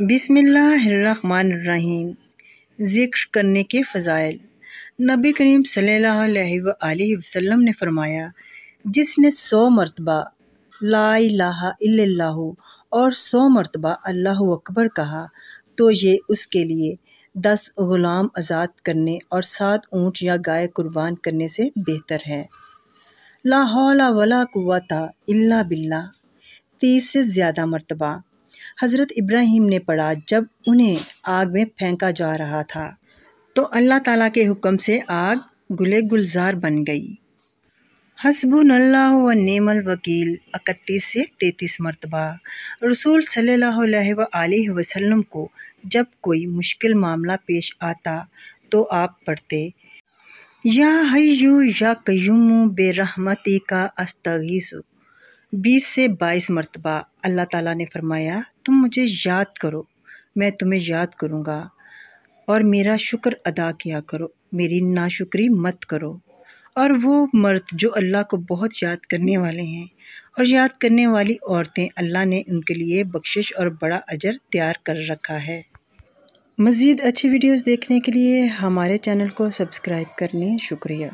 बिस्मिल्लाहिर्रहमानिर्रहीम। ज़िक्र करने के फ़ज़ाइल। नबी करीम सल्लल्लाहु अलैहि वसल्लम ने फ़रमाया, जिसने सौ मरतबा ला इलाहा इल्लल्लाहु और सौ मरतबा अल्लाह अकबर कहा तो ये उसके लिए दस ग़ुलाम आज़ाद करने और सात ऊँट या गाय कुर्बान करने से बेहतर है। ला हौला वला कुव्वता इल्ला बिल्ला तीस से ज़्यादा मरतबा हज़रत इब्राहीम ने पढ़ा जब उन्हें आग में फेंका जा रहा था। तो अल्लाह ताला के हुक्म से आग गुले गुलजार बन गई। हसबुन अल्लाह व नेमल वकील, इकतीस से तैतीस मरतबा। रसूल सल्लल्लाहु अलैहि वसल्लम को जब कोई मुश्किल मामला पेश आता तो आप पढ़ते, या हयू या कयूम बेरहमती का अस्तगीसु बीस से बाईस मरतबा अल्लाह ताला ने फरमाया, तुम मुझे याद करो, मैं तुम्हें याद करूँगा और मेरा शुक्र अदा किया करो, मेरी नाशुक्री मत करो। और वो मर्द जो अल्लाह को बहुत याद करने वाले हैं और याद करने वाली औरतें अल्लाह ने उनके लिए बख्शिश और बड़ा अजर तैयार कर रखा है। मज़ीद अच्छी वीडियोस देखने के लिए हमारे चैनल को सब्सक्राइब करने शुक्रिया।